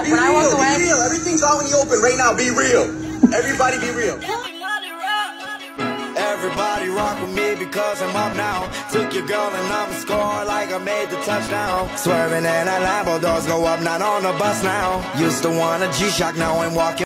up. Be when I real, away. be real. Everything's out in the open right now. Be real. Everybody be real. Everybody rock with me because I'm up now. Took your girl and I'm score like I made the touchdown. Swerving and I Lambo, doors go up, not on the bus now. Used to want a G-Shock, now I'm walking.